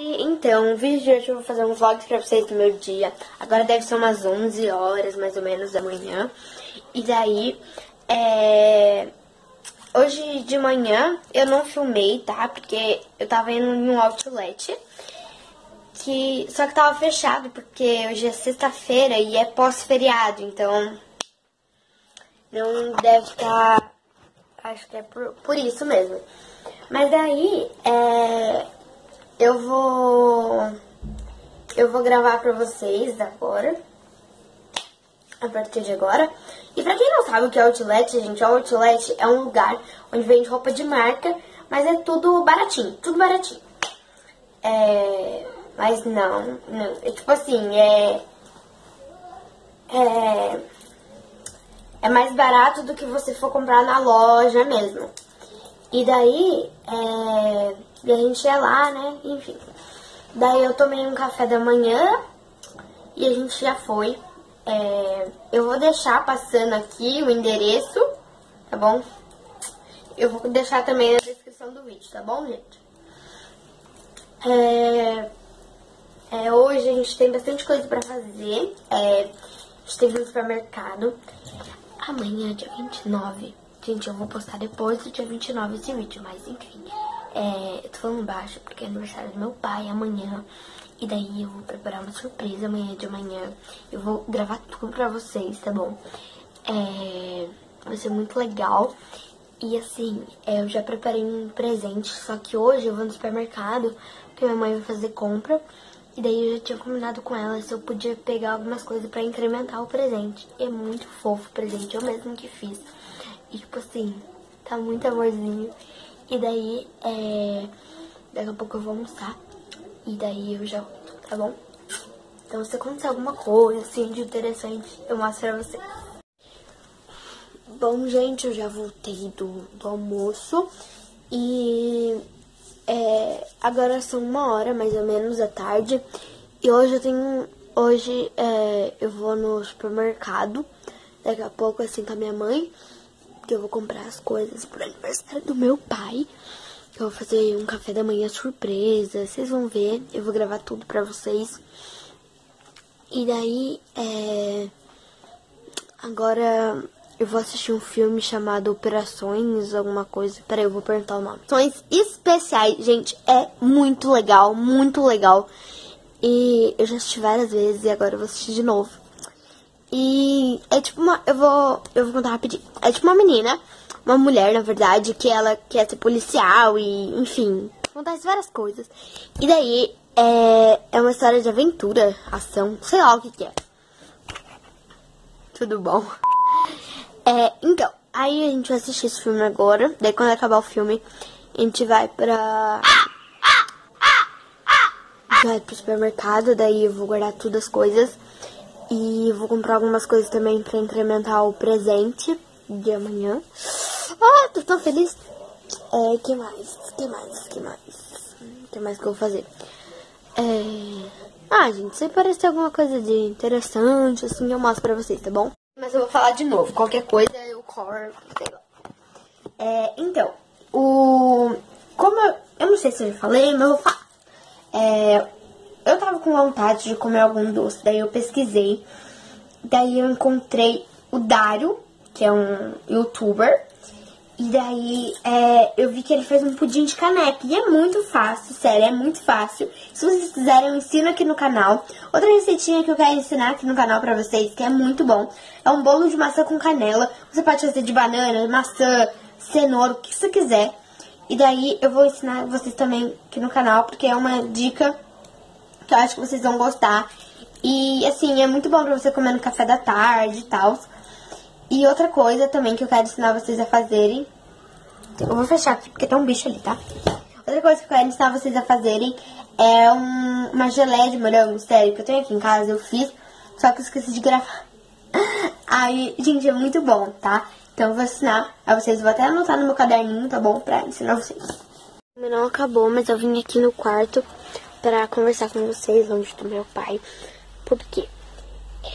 Então, o vídeo de hoje eu vou fazer um vlog pra vocês do meu dia. Agora deve ser umas 11 horas, mais ou menos, da manhã. E daí, é... Hoje de manhã eu não filmei, tá? Porque eu tava indo em um outlet. Que... Só que tava fechado, porque hoje é sexta-feira e é pós-feriado, então... Não deve estar... Tá... Acho que é por, por isso mesmo. Mas daí, é eu vou eu vou gravar pra vocês agora, a partir de agora. E pra quem não sabe o que é outlet, gente, o outlet é um lugar onde vende roupa de marca, mas é tudo baratinho, tudo baratinho. É, mas não, não, é tipo assim, é, é, é mais barato do que você for comprar na loja mesmo. E daí, é, a gente ia lá, né? Enfim. Daí eu tomei um café da manhã e a gente já foi. É, eu vou deixar passando aqui o endereço, tá bom? Eu vou deixar também na descrição do vídeo, tá bom, gente? É, é, hoje a gente tem bastante coisa pra fazer. É, a gente ir no supermercado. Amanhã, dia 29. Gente, eu vou postar depois do dia 29 esse vídeo, mas enfim. É, eu tô falando baixo porque é aniversário do meu pai amanhã. E daí eu vou preparar uma surpresa amanhã de manhã. Eu vou gravar tudo pra vocês, tá bom? É, vai ser muito legal. E assim, é, eu já preparei um presente, só que hoje eu vou no supermercado, porque minha mãe vai fazer compra. E daí eu já tinha combinado com ela se eu podia pegar algumas coisas pra incrementar o presente. E é muito fofo o presente, eu mesmo que fiz. E tipo assim, tá muito amorzinho. E daí, é... Daqui a pouco eu vou almoçar. E daí eu já tá bom? Então se acontecer alguma coisa assim de interessante, eu mostro pra vocês. Bom, gente, eu já voltei do, do almoço. E é, agora são uma hora mais ou menos da tarde. E hoje eu tenho. Hoje é, eu vou no supermercado. Daqui a pouco, assim, com a minha mãe que eu vou comprar as coisas pro aniversário do meu pai. Eu vou fazer um café da manhã surpresa, vocês vão ver, eu vou gravar tudo pra vocês. E daí, é... Agora eu vou assistir um filme chamado Operações, alguma coisa. Peraí, eu vou perguntar o nome. Operações especiais, gente, é muito legal, muito legal. E eu já assisti várias vezes e agora eu vou assistir de novo. E é tipo uma. Eu vou. Eu vou contar rapidinho. É tipo uma menina, uma mulher, na verdade, que ela quer ser policial e, enfim, acontece várias coisas. E daí é, é uma história de aventura, ação, sei lá o que, que é. Tudo bom? É, então, aí a gente vai assistir esse filme agora. Daí quando acabar o filme, a gente vai pra. Vai pro supermercado, daí eu vou guardar todas as coisas. E vou comprar algumas coisas também pra incrementar o presente de amanhã. Ah, tô tão feliz. É, que mais? Que mais? Que mais? Que mais que eu vou fazer? É... Ah, gente, se parecer alguma coisa de interessante, assim, eu mostro pra vocês, tá bom? Mas eu vou falar de novo. Qualquer coisa eu corto, sei lá. É, então, o... Como eu... Eu não sei se eu falei, mas eu vou falar. É, eu tava com vontade de comer algum doce, daí eu pesquisei. Daí eu encontrei o Dário, que é um youtuber. E daí é, eu vi que ele fez um pudim de caneca. E é muito fácil, sério, é muito fácil. Se vocês quiserem, eu ensino aqui no canal. Outra receitinha que eu quero ensinar aqui no canal pra vocês, que é muito bom, é um bolo de maçã com canela. Você pode fazer de banana, maçã, cenoura, o que você quiser. E daí eu vou ensinar vocês também aqui no canal, porque é uma dica que eu acho que vocês vão gostar. E, assim, é muito bom pra você comer no café da tarde e tal. E outra coisa também que eu quero ensinar vocês a fazerem... Eu vou fechar aqui porque tem um bicho ali, tá? Outra coisa que eu quero ensinar vocês a fazerem é um, uma geleia de morango, sério, que eu tenho aqui em casa, eu fiz, só que eu esqueci de gravar. Aí, gente, é muito bom, tá? Então eu vou ensinar a vocês, vou até anotar no meu caderninho, tá bom? Pra ensinar vocês. Não acabou, mas eu vim aqui no quarto para conversar com vocês longe do meu pai. Porque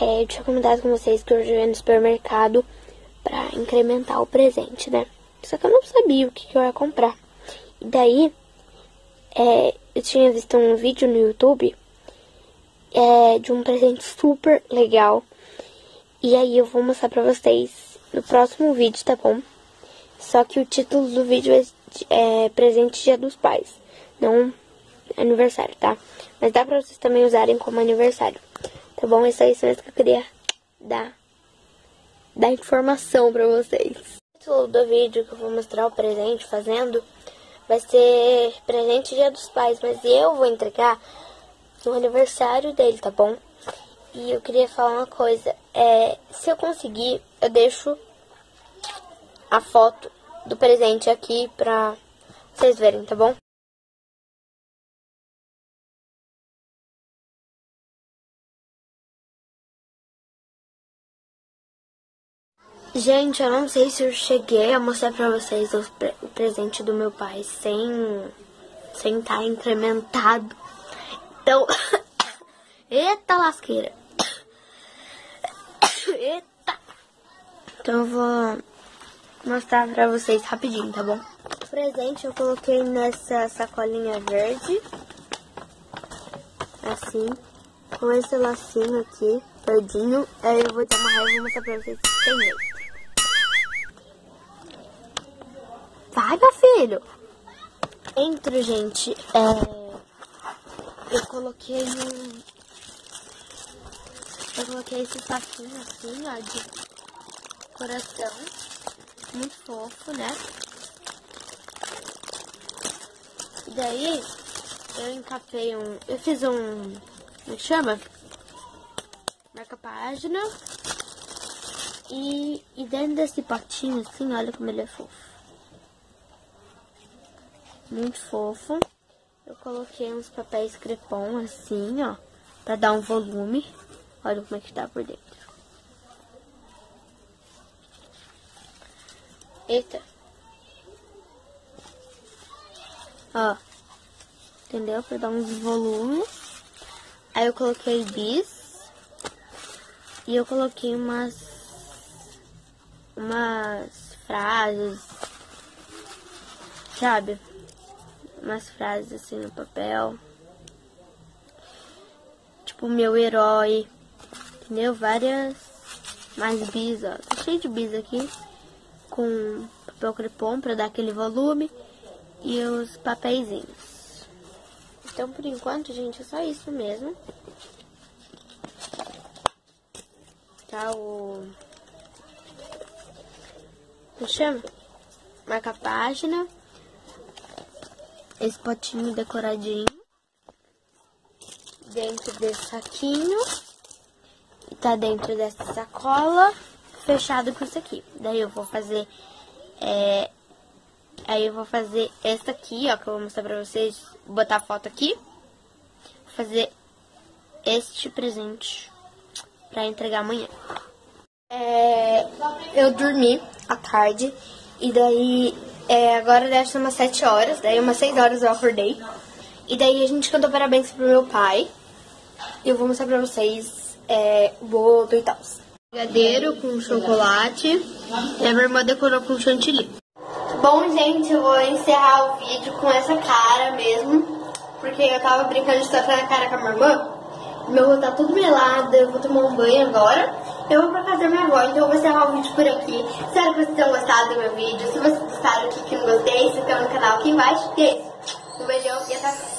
é, eu tinha comentado com vocês que eu ia no supermercado para incrementar o presente, né? Só que eu não sabia o que, que eu ia comprar. E daí, é, eu tinha visto um vídeo no YouTube é, de um presente super legal. E aí eu vou mostrar pra vocês no próximo vídeo, tá bom? Só que o título do vídeo é, é Presente Dia dos Pais, não aniversário, tá? Mas dá pra vocês também usarem como aniversário, tá bom? É isso mesmo que eu queria dar, dar informação pra vocês. O título do vídeo que eu vou mostrar o presente fazendo vai ser presente dia dos pais, mas eu vou entregar no aniversário dele, tá bom? E eu queria falar uma coisa, é, se eu conseguir, eu deixo a foto do presente aqui pra vocês verem, tá bom? Gente, eu não sei se eu cheguei a mostrar pra vocês o, pre o presente do meu pai sem sem estar tá incrementado. Então, eita lasqueira. Eita. Então eu vou mostrar pra vocês rapidinho, tá bom? O presente eu coloquei nessa sacolinha verde. Assim. Com esse lacinho aqui, verdinho. Aí eu vou amarrar e vou mostrar pra vocês tem ele. Vai, meu filho. Entro, gente. É... Eu coloquei um... Eu coloquei esse saquinho assim, ó, de coração. Muito fofo, né? E daí, eu encapei um... Eu fiz um... Como é que chama? Marca-página. E, e dentro desse potinho, assim, olha como ele é fofo muito fofo. Eu coloquei uns papéis crepom assim, ó, pra dar um volume. Olha como é que tá por dentro. Eita. Ó. Entendeu? Pra dar uns volume. Aí eu coloquei bis. E eu coloquei umas... Umas frases. Sabe? Umas frases assim no papel. Tipo, meu herói. Entendeu? Várias. Mais bis, ó. Tá cheio de bis aqui. Com papel crepom pra dar aquele volume. E os papeizinhos. Então, por enquanto, gente, é só isso mesmo. Tá o... Me chama? Marca a página esse potinho decoradinho dentro desse saquinho tá dentro dessa sacola fechado com isso aqui. Daí eu vou fazer é, aí eu vou fazer essa aqui, ó, que eu vou mostrar pra vocês, botar a foto aqui, vou fazer este presente pra entregar amanhã. É, eu dormi à tarde e daí é, agora deve ser umas 7 horas, daí umas 6 horas eu acordei. E daí a gente cantou parabéns pro meu pai. E eu vou mostrar pra vocês é, o bolo e tal. Brigadeiro com chocolate. E a minha irmã decorou com chantilly. Bom, gente, eu vou encerrar o vídeo com essa cara mesmo. Porque eu tava brincando de tatuar a cara com a minha irmã. Meu rosto tá tudo melado, eu vou tomar um banho agora. Eu vou pra da minha avó, então eu vou encerrar o vídeo por aqui. Espero que vocês tenham gostado do meu vídeo. Se vocês gostaram, clique no gostei, se inscreva no canal aqui embaixo. E é isso. Um beijão e até a próxima.